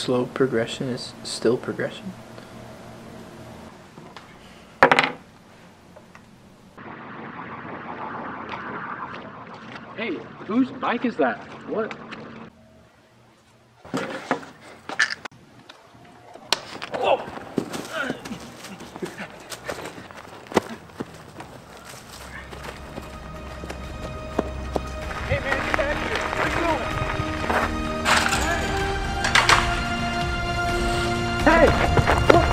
slow progression is still progression. Hey, whose bike is that? What? Going? Hey! What?